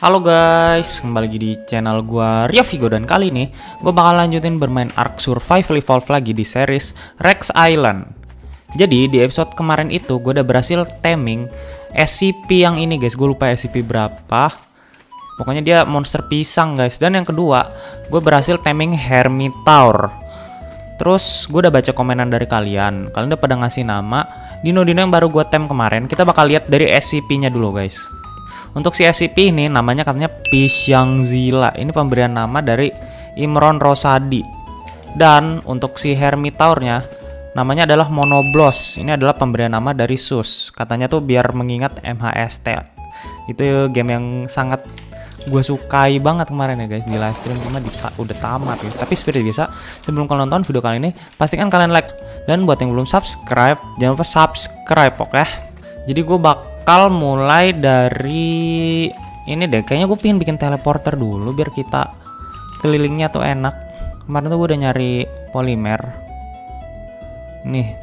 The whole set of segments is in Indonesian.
Halo guys, kembali lagi di channel gua Ria Vigo dan kali ini gue bakal lanjutin bermain Ark Survival Evolve lagi di series Rex Island. Jadi di episode kemarin itu gue udah berhasil taming SCP yang ini guys, gue lupa SCP berapa. Pokoknya dia monster pisang guys. Dan yang kedua, gue berhasil taming Hermitaur. Terus gue udah baca komenan dari kalian. Kalian udah pada ngasih nama dino-dino yang baru gue tem kemarin. Kita bakal lihat dari SCP-nya dulu guys. Untuk si SCP ini namanya katanya Pisyangzila. Ini pemberian nama dari Imron Rosadi. Dan untuk si Hermitaurnya namanya adalah Monoblos. Ini adalah pemberian nama dari Sus. Katanya tuh biar mengingat MHST. Itu game yang sangat gue sukai banget kemarin ya guys di live stream cuma di, udah tamat guys tapi seperti biasa sebelum kalian nonton video kali ini pastikan kalian like dan buat yang belum subscribe jangan lupa subscribe oke okay? jadi gue bakal mulai dari ini deh. Kayaknya gue pengen bikin teleporter dulu biar kita kelilingnya tuh enak. Kemarin tuh gue udah nyari polimer. Nih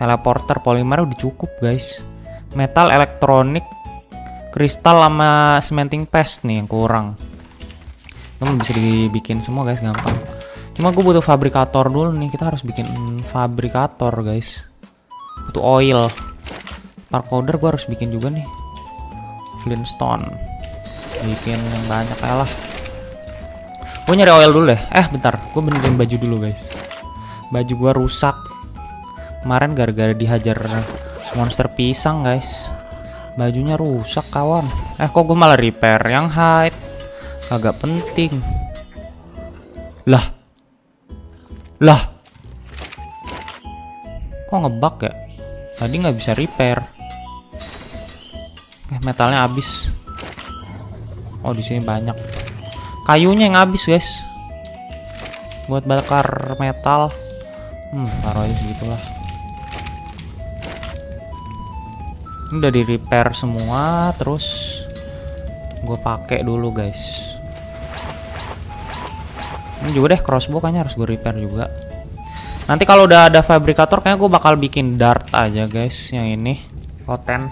teleporter polimer udah cukup guys. Metal elektronik kristal sama cementing paste nih yang kurang. Kamu bisa dibikin semua guys gampang. Cuma gue butuh fabrikator dulu nih. Kita harus bikin fabrikator guys. Butuh oil powder gue harus bikin juga nih. Flintstone. Bikin yang banyak ya lah. Gue nyari oil dulu deh. Eh bentar. Gue benerin baju dulu guys. Baju gue rusak. Kemarin gara-gara dihajar monster pisang guys. Bajunya rusak kawan. Eh kok gue malah repair yang hide? Agak penting. Lah. Lah. Kok ngebug ya? Tadi nggak bisa repair eh metalnya habis. Oh di sini banyak. Kayunya yang habis guys. Buat bakar metal. Hmm taruh aja segitulah. Ini udah di repair semua terus gue pakai dulu guys. Ini juga deh crossbow kayaknya harus gue repair juga. Nanti kalau udah ada fabrikator kayaknya gue bakal bikin dart aja guys yang ini. Poten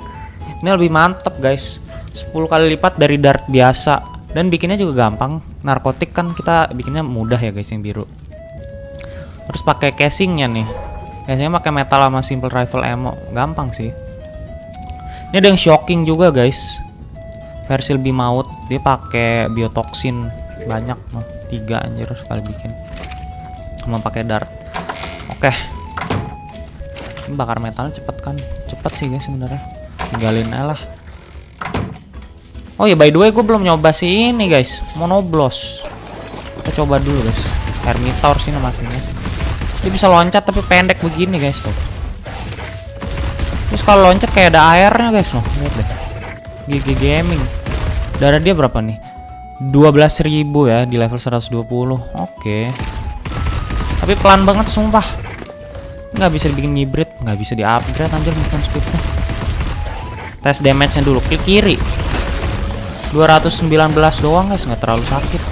ini lebih mantep guys. 10 kali lipat dari dart biasa. Dan bikinnya juga gampang. Narkotik kan kita bikinnya mudah ya guys yang biru. Terus pakai casingnya nih. Casingnya pakai metal sama simple rifle ammo. Gampang sih. Ini ada yang shocking juga guys. Versi lebih maut dia pakai biotoksin banyak loh tiga anjir sekali bikin. Sama pakai dart. Oke. Ini bakar metalnya cepet kan? Cepet sih guys sebenarnya tinggalin aja lah oh ya by the way gue belum nyoba sih ini guys monoblos kita coba dulu guys hermitaur sih namanya dia bisa loncat tapi pendek begini guys tuh Terus kalau loncat kayak ada airnya guys loh. Lihat deh. GG Gaming. Darah dia berapa nih? 12.000 ya di level 120. Oke. Tapi pelan banget sumpah. Nggak bisa dibikin hybrid, nggak bisa di-upgrade anjir movement speednya. Tes damage-nya dulu. Klik kiri. 219 doang guys, nggak terlalu sakit.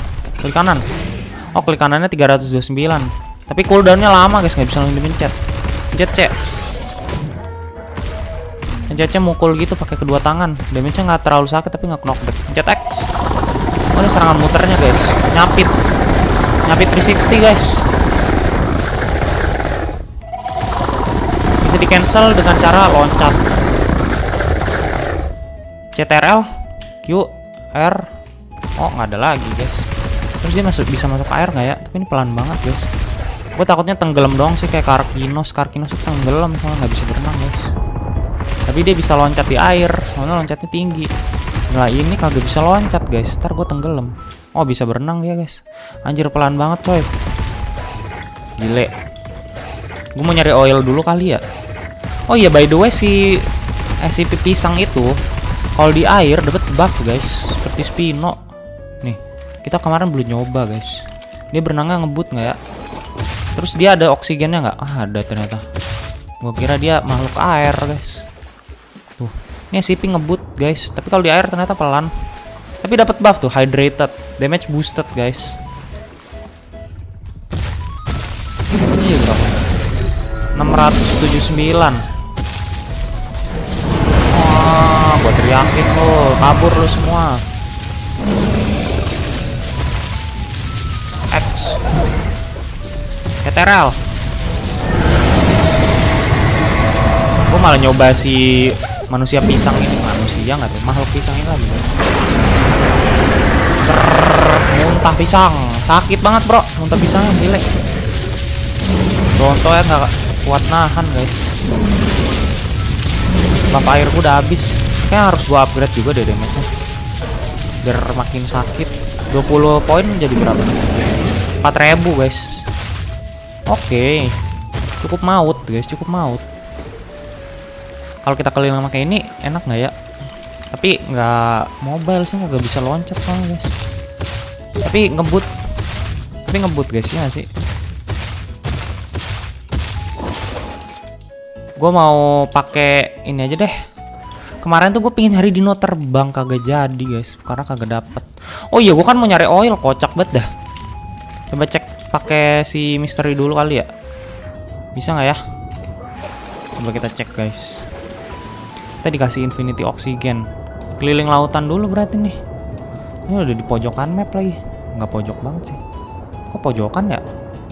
Klik kanan. Oh, klik kanannya 329. Tapi cooldownnya lama guys, nggak bisa langsung dipencet. Pencet C. Pencetnya mukul gitu pakai kedua tangan. Damage-nya nggak terlalu sakit tapi nggak knockback. Pencet X. Oh ini serangan muternya guys. Nyapit. Nyapit 360 guys. Bisa di cancel dengan cara loncat. CTRL, Q, R. Oh nggak ada lagi guys. Terus dia masuk bisa masuk air nggak ya? Tapi ini pelan banget guys. Gue takutnya tenggelam dong sih kayak Karkinos. Karkinos itu tenggelam soalnya nggak bisa berenang guys tapi dia bisa loncat di air soalnya loncatnya tinggi nah ini kagak bisa loncat guys ntar gue tenggelam oh bisa berenang dia guys anjir pelan banget coy gile gue mau nyari oil dulu kali ya oh iya by the way si SCP pisang itu kalau di air dapat buff guys seperti Spino nih kita kemarin belum nyoba guys dia berenangnya ngebut nggak ya terus dia ada oksigennya nggak ah ada ternyata gue kira dia makhluk air guys Tuh, ini SCP ngebut guys. Tapi kalau di air ternyata pelan. Tapi dapat buff tuh, hydrated, damage boosted guys. Damage berapa? 679. Wah, buat teriakin lo, kabur lo semua. X. Eteral Gue malah nyoba si manusia pisang ini. Manusia nggak tuh? Makhluk pisang ini lagi Muntah pisang. Sakit banget bro. Muntah pisangnya gile Contohnya nggak kuat nahan guys. Lava air gue udah habis Kayaknya harus gue upgrade juga deh damage-nya. Biar makin sakit. 20 poin jadi berapa? 4000 guys. Oke. Cukup maut guys, cukup maut. Kalau kita keliling pakai ini enak nggak ya? Tapi nggak mobile sih nggak bisa loncat soalnya guys. Tapi ngebut. Tapi ngebut guys. Ya sih? Gue mau pakai ini aja deh. Kemarin tuh gue pingin nyari dino terbang kagak jadi guys, karena kagak dapet. Oh iya, gue kan mau nyari oil, kocak banget dah. Coba cek pakai si misteri dulu kali ya. Bisa nggak ya? Coba kita cek guys. Kita dikasih infinity oxygen. Keliling lautan dulu berarti nih. Ini udah di pojokan map lagi. Nggak pojok banget sih. Kok pojokan ya?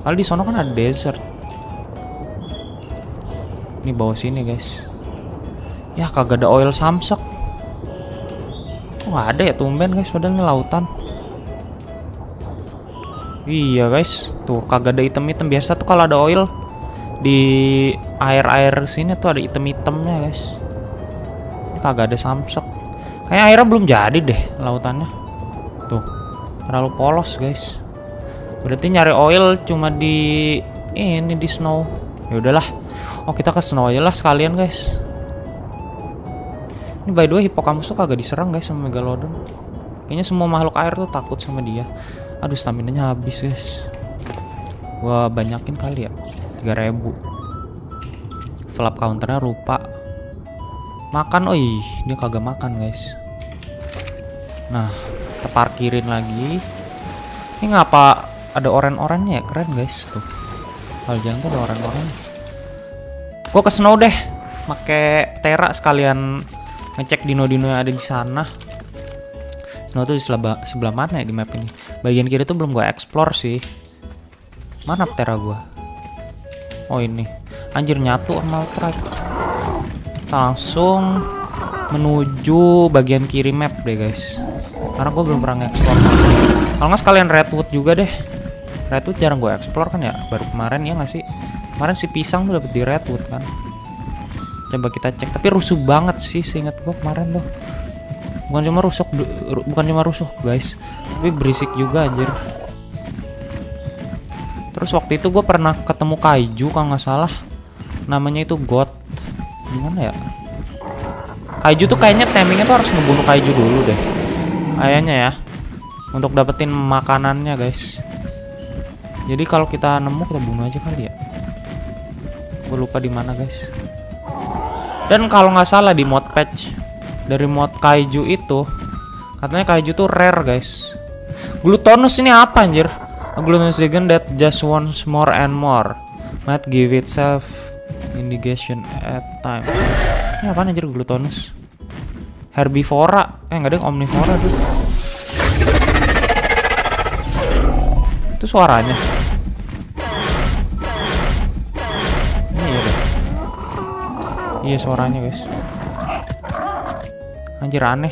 Kali di sono kan ada desert. Ini bawah sini guys. Ya kagak ada oil samsek. Kok nggak ada ya tumben guys padahal lautan. Iya guys, tuh kagak ada item-item biasa tuh kalau ada oil di air-air sini tuh ada item-itemnya guys. Ini kagak ada samsek. Kayak airnya belum jadi deh lautannya. Tuh, terlalu polos guys. Berarti nyari oil cuma di ini di snow. Ya udahlah. Oh kita ke snow aja lah sekalian guys. Ini by the way Hippocampus tuh kagak diserang guys sama Megalodon. Kayaknya semua makhluk air tuh takut sama dia. Aduh stamina nya habis guys. Gua banyakin kali ya. 3000. Flap counternya rupa. Makan, oi, dia kagak makan guys. Nah, kita parkirin lagi. Ini ngapa ada oren-orennya ya? Keren guys tuh. Kalau jangan tuh ada oren-oren. Gue ke snow deh, pakai Tera sekalian ngecek dino-dino yang ada di sana. Snow tuh di sebelah, sebelah mana ya di map ini? Bagian kiri tuh belum gue explore sih. Mana Tera gue? Oh ini, anjir nyatu sama Ultra. Langsung menuju bagian kiri map deh guys. Karena gue belum pernah explore. Kalau nggak sekalian Redwood juga deh. Redwood jarang gue explore kan ya, baru kemarin ya nggak sih? Kemarin si pisang tuh dapet di Redwood kan. Coba kita cek. Tapi rusuh banget sih seingat gua kemarin tuh. Bukan cuma rusuh, bukan cuma rusuh guys, tapi berisik juga anjir. Terus waktu itu gue pernah ketemu kaiju kalau nggak salah. Namanya itu God. Gimana ya? Kaiju tuh kayaknya timingnya tuh harus ngebunuh kaiju dulu deh. Kayaknya ya. Untuk dapetin makanannya guys. Jadi kalau kita nemu kita bunuh aja kali ya. Gue lupa di mana guys. Dan kalau nggak salah di mod patch dari mod kaiju itu katanya kaiju tuh rare guys. Glutonus ini apa anjir? A glutinous dragon that just wants more and more might give itself indication at time. Ini apa anjir glutonus? Herbivora, eh nggak ada omnivora tuh. Itu suaranya. Iya suaranya guys. Anjir aneh.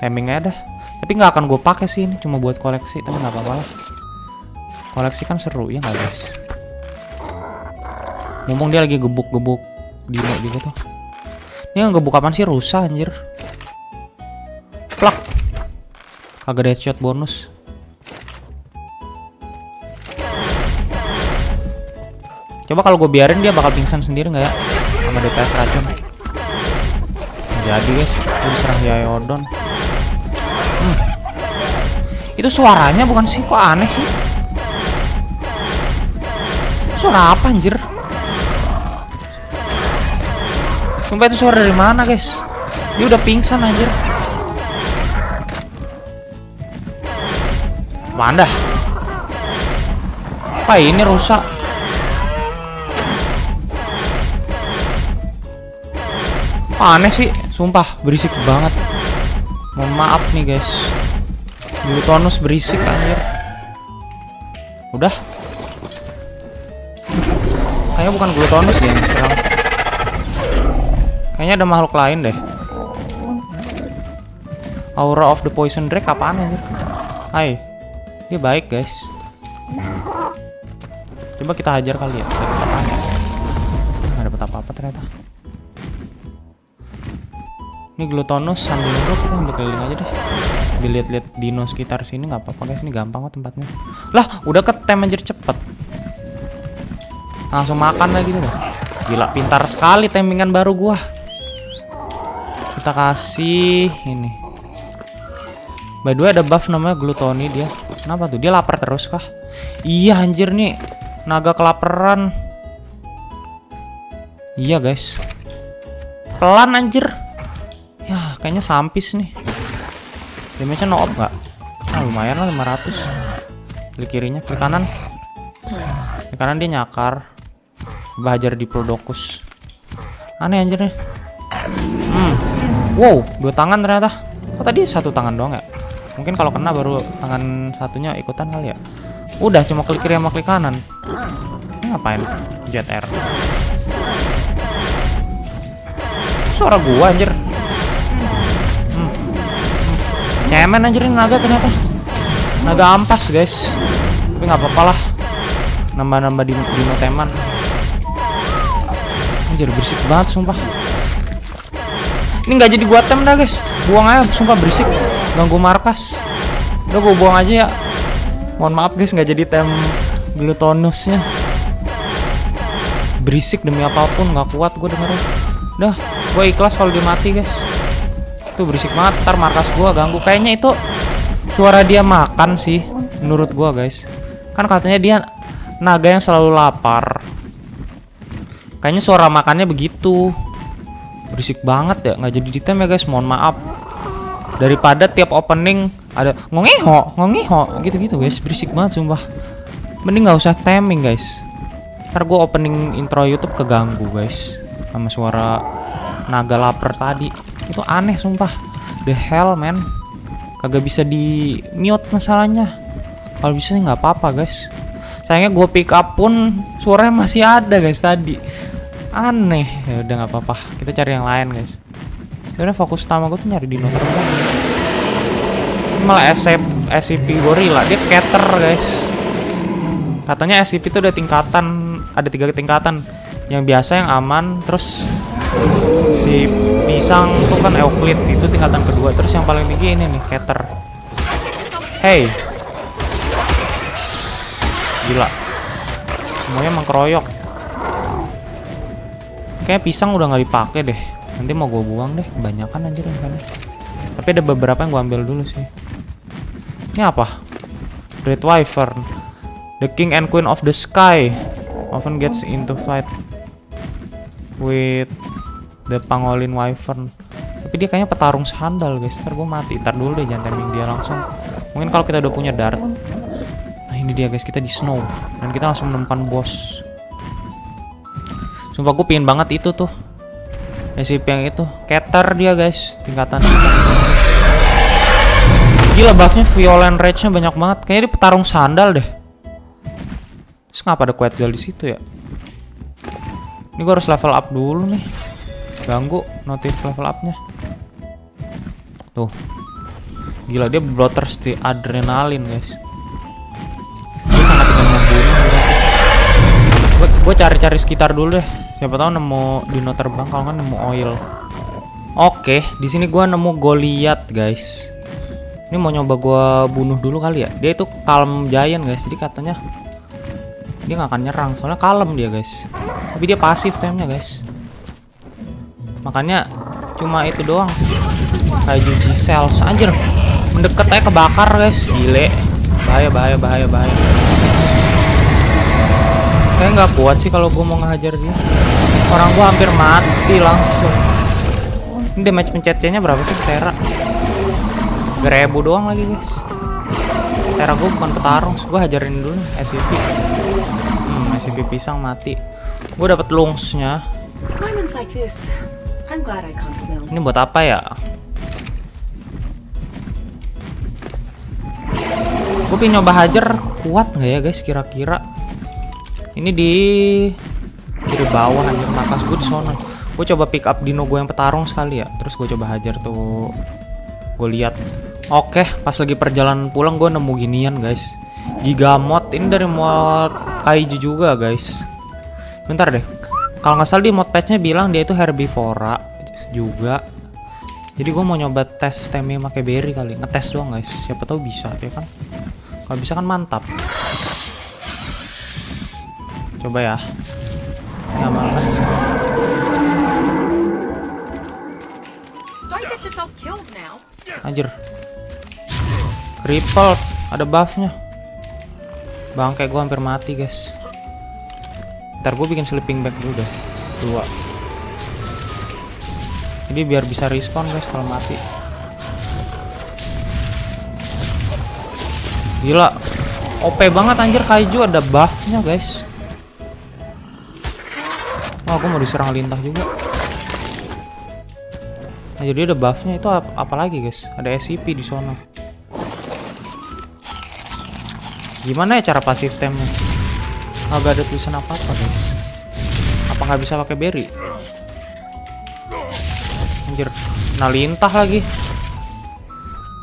Timingnya dah. Tapi nggak akan gue pakai sih ini cuma buat koleksi tapi nggak apa-apa lah. Koleksi kan seru ya nggak guys? Ngomong dia lagi gebuk-gebuk dino juga tuh. Ini yang gebuk kapan sih rusak anjir. Plak. Kagak ada headshot bonus. Coba kalau gue biarin dia bakal pingsan sendiri nggak ya? DPS racun. Jadi guys, gue diserang Yayodon. Hmm. Itu suaranya bukan sih? Kok aneh sih? Suara apa anjir? Sumpah itu suara dari mana guys? Dia udah pingsan anjir. Mana? Apa ini rusak? Aneh sih, sumpah berisik banget. Mohon maaf nih guys. Glutonus berisik anjir. Udah. Kayaknya bukan Glutonus deh yang serang. Kayaknya ada makhluk lain deh. Aura of the Poison Drake apaan anjir? Hai. Dia baik, guys. Coba kita hajar kali ya. Dapat apaan ya? Dapat apa-apa ternyata. Ini Glutonus sambil nunggu kita ambil keliling aja deh. Ambil lihat-lihat dino sekitar sini nggak apa-apa guys, ini gampang kok tempatnya. Lah, udah ketem anjir cepet. Langsung makan lagi tuh. Gila, pintar sekali timingan baru gua. Kita kasih ini. By the way ada buff namanya glutoni dia. Kenapa tuh? Dia lapar terus kah? Iya anjir nih. Naga kelaparan. Iya guys. Pelan anjir. Ya kayaknya sampis nih. Damage-nya no up nggak? Ah lumayan lah 500. Klik kirinya, klik kanan. Klik kanan dia nyakar. Bahajar di Prodokus. Aneh anjir nih. Hmm. Wow, dua tangan ternyata. Kok tadi satu tangan doang ya? Mungkin kalau kena baru tangan satunya ikutan kali ya. Udah cuma klik kiri sama klik kanan. Ini ngapain? Jet air. Suara gua anjir. Cemen anjir ini naga ternyata. Naga ampas, guys. Tapi nggak apa-apa lah. Nambah-nambah di dino teman. Anjir berisik banget sumpah. Ini nggak jadi gua tem dah, guys. Buang aja sumpah berisik. Ganggu markas. Udah gua buang aja ya. Mohon maaf guys nggak jadi tem glutonusnya. Berisik demi apa pun nggak kuat gue dengerin. Dah, gue ikhlas kalau dia mati guys. Itu berisik banget. Ntar markas gue ganggu. Kayaknya itu suara dia makan sih, menurut gue guys. Kan katanya dia naga yang selalu lapar. Kayaknya suara makannya begitu. Berisik banget ya, nggak jadi ditem ya guys. Mohon maaf. Daripada tiap opening ada ngongeho, ngongeho gitu-gitu guys. Berisik banget sumpah. Mending nggak usah timing guys. Ntar gue opening intro YouTube keganggu guys sama suara naga lapar tadi. Itu aneh sumpah. The hell man. Kagak bisa di mute masalahnya. Kalau bisa nggak apa-apa guys. Sayangnya gue pick up pun suaranya masih ada guys tadi. Aneh. Ya udah nggak apa-apa. Kita cari yang lain guys. Sebenarnya fokus utama gue tuh nyari dino terbang. Ini malah SCP, SCP gorilla dia cater guys. Katanya SCP itu ada tingkatan, ada tiga tingkatan. Yang biasa yang aman, terus si pisang tuh kan Euclid itu tingkatan kedua, terus yang paling tinggi ini nih cater. Hey, gila, semuanya emang keroyok. Kayak pisang udah nggak dipakai deh. Nanti mau gue buang deh, kebanyakan anjir kan. Tapi ada beberapa yang gue ambil dulu sih. Ini apa? Red Wyvern. The King and Queen of the Sky often gets into fight with the Pangolin Wyvern. Tapi dia kayaknya petarung sandal guys. Ntar gue mati. Ntar dulu deh jangan timing dia langsung. Mungkin kalau kita udah punya dart. Nah ini dia guys kita di snow dan kita langsung menemukan bos. Sumpah gue pingin banget itu tuh. SCP yang itu. Cater dia guys tingkatan. Gila buffnya Violent Rage-nya banyak banget. Kayaknya dia petarung sandal deh. Terus ngapa ada Quetzal di situ ya? Ini gue harus level up dulu nih. Ganggu notif level upnya. Tuh. Gila dia bloodthirsty adrenalin guys. Dia sangat ingin membunuh. Gue cari-cari sekitar dulu deh. Siapa tahu nemu dino terbang kalau nggak nemu oil. Oke, di sini gue nemu Goliath guys. Ini mau nyoba gue bunuh dulu kali ya. Dia itu kalem giant guys. Jadi katanya dia nggak akan nyerang. Soalnya kalem dia guys. Tapi dia pasif temnya guys. Makanya cuma itu doang. Kayak Juji anjir. Mendekat aja kebakar guys. Gile. Bahaya bahaya bahaya bahaya. Kayak nggak kuat sih kalau gue mau ngehajar dia. Orang gue hampir mati langsung. Ini damage pencet-nya berapa sih Tera? Ribu doang lagi guys. Tera gue bukan petarung, gue hajarin dulu nih SCP. Hmm, SCP pisang mati. Gue dapet lungsnya. Ini buat apa ya? Gue pengen nyoba hajar kuat nggak ya guys kira-kira? Ini di kiri bawah anjir markas gue di sana. Gue coba pick up dino gue yang petarung sekali ya. Terus gue coba hajar tuh. Gue lihat. Oke, pas lagi perjalanan pulang gue nemu ginian guys. Gigamod ini dari mod kaiju juga guys. Bentar deh. Kalau nggak salah di mod patchnya bilang dia itu herbivora juga. Jadi gue mau nyoba tes stamina pakai berry kali, ngetes doang guys. Siapa tahu bisa ya kan? Kalau bisa kan mantap. Coba ya. Kan? Yourself killed now. Anjir. Crippled, ada buffnya. Bangke gue hampir mati guys. Ntar gue bikin sleeping bag dulu deh. Dua. Jadi biar bisa respawn guys kalau mati. Gila. OP banget anjir kaiju ada buffnya guys. Oh, gue mau diserang lintah juga. Nah, jadi ada buffnya itu ap apalagi guys? Ada SCP di sana. Gimana ya cara pasif temnya? Agak ada tulisan apa apa guys? Apa nggak bisa pakai berry? Anjir, nah lintah lagi.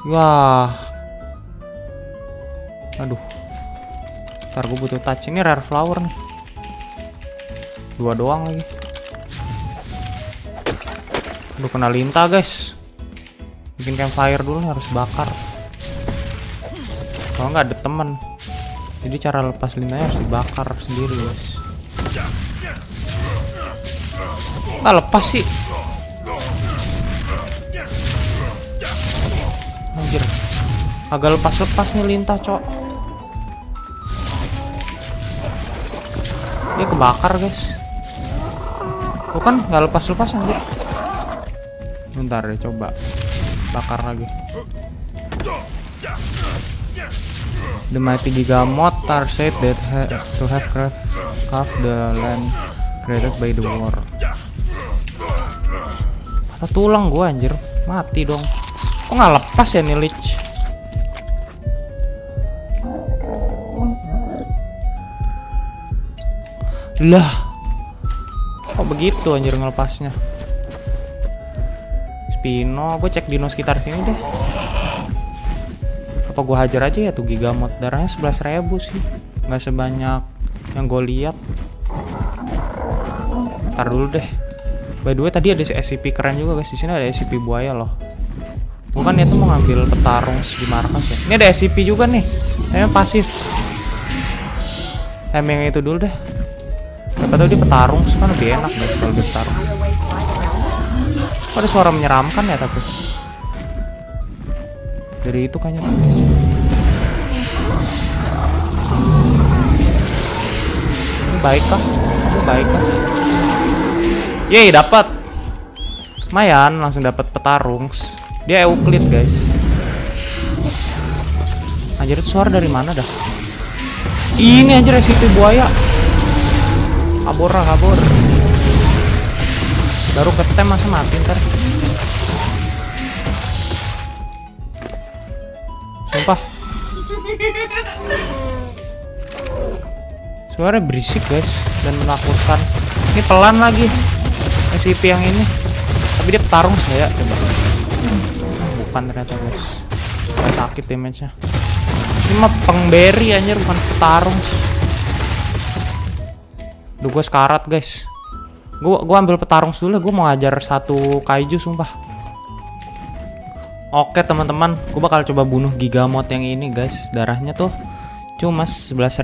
Wah. Aduh. Ntar gue butuh touch. Ini rare flower nih. Dua doang lagi. Aduh kena lintah guys. Bikin campfire dulu harus bakar. Kalau nggak ada temen. Jadi cara lepas lintahnya harus dibakar sendiri guys. Nggak lepas sih. Anjir. Agak lepas-lepas nih lintah, cok. Dia kebakar, guys. Tuh kan nggak lepas-lepas anjir. Bentar deh, coba. Bakar lagi. The mighty Gigamot are said that ha to have craft carved the land created by the war. Patah tulang gua anjir, mati dong. Kok nggak lepas ya nih Lich? Lah, kok begitu anjir ngelepasnya? Spino, gue cek dino sekitar sini deh. Apa gue hajar aja ya tuh Gigamot darahnya 11.000 sih, nggak sebanyak yang gue lihat. Ntar dulu deh. By the way tadi ada SCP keren juga guys di sini ada SCP buaya loh. Bukan dia tuh mau ngambil petarung di markas ya. Ini ada SCP juga nih. Emang pasif. Em itu dulu deh. Siapa tahu dia petarung, kan lebih enak guys kalau dia petarung. Ada suara menyeramkan ya tapi. Dari itu kayaknya. Ini baik kah? Kamu baik kah? Yeay, dapat. Lumayan, langsung dapat petarung. Dia Euclid, guys. Anjir, suara dari mana dah? Ini anjir SCP buaya. Kabur kabur. Baru ketem masa mati ntar. Sumpah. Suara berisik guys dan menakutkan. Ini pelan lagi. SCP yang ini. Tapi dia petarung saya coba. Bukan ternyata guys. Sakit damage-nya. Ini mah pengberry anjir bukan petarung. Duh gue sekarat guys. Gue gua ambil petarung dulu. Gue mau ngajar satu kaiju sumpah. Oke teman-teman, gue bakal coba bunuh Gigamot yang ini guys. Darahnya tuh cuma 11.000.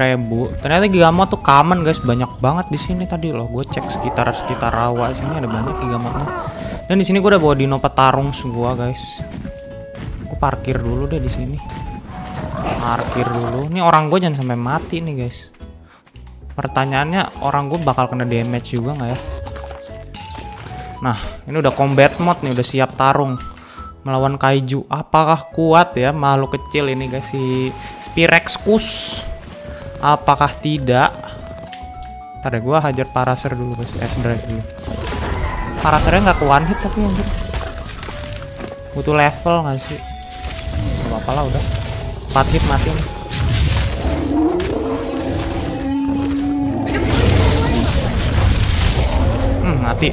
Ternyata Gigamot tuh common guys, banyak banget di sini tadi loh. Gue cek sekitar sekitar rawa sini ada banyak Gigamotnya. Dan di sini gue udah bawa dino petarung semua guys. Gue parkir dulu deh di sini. Parkir dulu. Ini orang gue jangan sampai mati nih guys. Pertanyaannya orang gue bakal kena damage juga nggak ya? Nah, ini udah combat mode nih, udah siap tarung melawan kaiju. Apakah kuat ya makhluk kecil ini guys si Spirexcus? Apakah tidak? Ntar ya gua hajar Paraser dulu guys, es drive dulu. Parasernya nggak kuat hit tapi anjir. Butuh level nggak sih? Gak apa lah udah. 4 hit mati nih. Hmm, mati.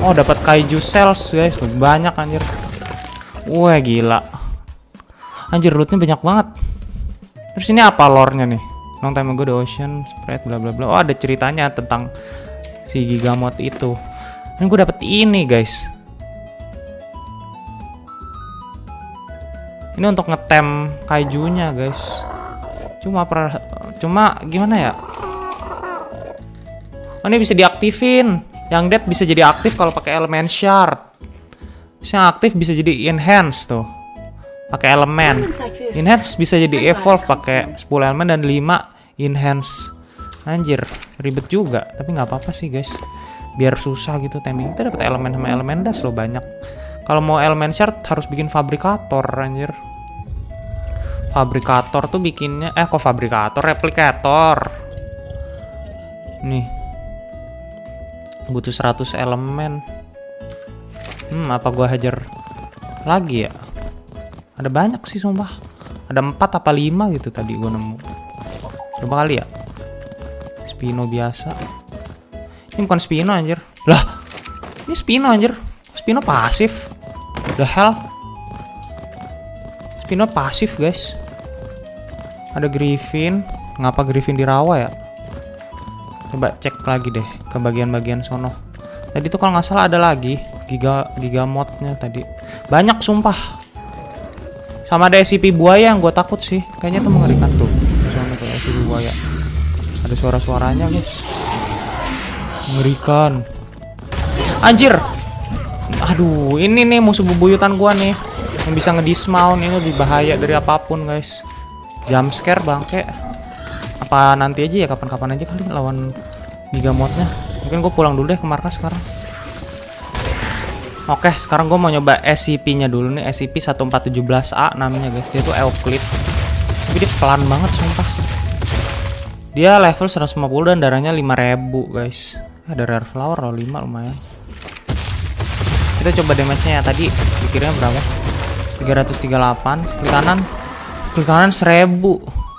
Oh, dapat kaiju cells, guys. Banyak anjir. Wah, gila. Anjir, lootnya banyak banget. Terus ini apa lore-nya nih? Long time ago the ocean spread bla bla bla. Oh, ada ceritanya tentang si Gigamot itu. Ini gue dapet ini, guys. Ini untuk ngetem kaijunya, guys. Cuma per cuma gimana ya? Oh, ini bisa diaktifin. Yang dead bisa jadi aktif kalau pakai elemen shard. Terus yang aktif bisa jadi enhance tuh. Pakai elemen. Enhance bisa jadi evolve pakai 10 elemen dan 5 enhance. Anjir, ribet juga, tapi nggak apa-apa sih, guys. Biar susah gitu timing. Kita dapat elemen sama elemen das lo banyak. Kalau mau elemen shard harus bikin fabrikator, anjir. Fabrikator tuh bikinnya eh kok fabrikator, replikator. Nih. Butuh 100 elemen. Hmm, apa gua hajar lagi ya? Ada banyak sih sumpah. Ada 4 apa 5 gitu tadi gua nemu. Coba kali ya. Spino biasa. Ini bukan Spino anjir. Lah. Ini Spino anjir. Spino pasif. The hell? Spino pasif, guys. Ada Griffin. Ngapa Griffin di rawa ya? Coba cek lagi deh ke bagian-bagian sono. Tadi tuh kalau nggak salah ada lagi giga gigamotnya tadi. Banyak sumpah. Sama ada SCP buaya yang gue takut sih. Kayaknya tuh mengerikan tuh. Soalnya tuh SCP buaya. Ada suara-suaranya guys. Mengerikan. Anjir. Aduh, ini nih musuh bebuyutan gua nih. Yang bisa ngedismount ini lebih bahaya dari apa pun guys. Jump scare bangke. Apa nanti aja ya kapan-kapan aja kali lawan Gigamotnya. Mungkin gue pulang dulu deh ke markas sekarang. Oke, sekarang gue mau nyoba SCP-nya dulu nih, SCP-1417A namanya guys. Dia tuh Euclid. Tapi dia pelan banget sumpah. Dia level 150 dan darahnya 5000 guys. Ada rare flower loh 5 lumayan. Kita coba damage-nya ya tadi. Pikirnya berapa? 338. Klik kanan. Klik kanan 1000.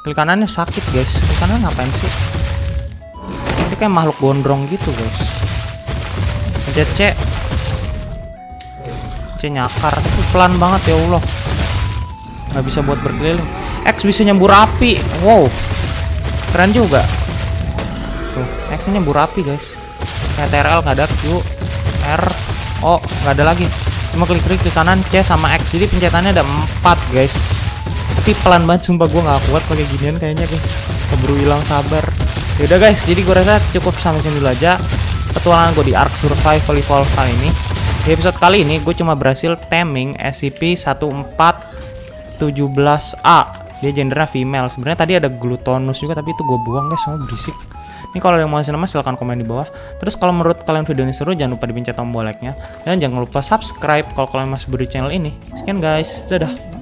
Klik kanannya sakit guys. Klik kanan ngapain sih? Kayak makhluk gondrong gitu guys. Pencet C. C nyakar tapi pelan banget ya Allah. Nggak bisa buat berkeliling. X bisa nyembur api. Wow. Keren juga. Tuh, X nya nyembur api guys. CTRL nggak ada Q, R, O nggak ada lagi. Cuma klik-klik ke kanan C sama X. Jadi pencetannya ada 4 guys. Tapi pelan banget sumpah gue nggak kuat pakai ginian kayaknya guys. Keburu hilang sabar. Yaudah guys, jadi gue rasa cukup sampai sini dulu aja petualangan gue di Ark Survival Evolve kali ini. Di episode kali ini gue cuma berhasil taming SCP-1417A. Dia gendernya female. Sebenarnya tadi ada glutonus juga tapi itu gue buang guys, semua berisik. Ini kalau yang mau ngasih nama silahkan komen di bawah. Terus kalau menurut kalian video ini seru jangan lupa dipencet tombol like-nya dan jangan lupa subscribe kalau kalian masih baru di channel ini. Sekian guys, dadah.